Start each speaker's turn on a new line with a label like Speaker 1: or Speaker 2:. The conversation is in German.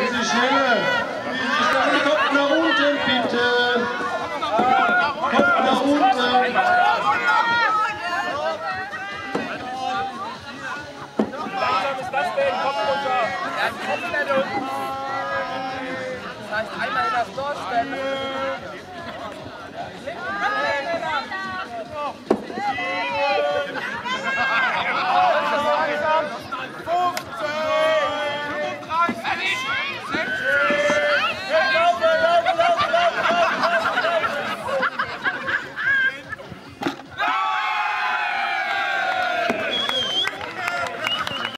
Speaker 1: Diese Schnelle, diese Stange kommt nach unten,
Speaker 2: bitte. Kommt nach unten. Das heißt, einmal in das Tor stellen.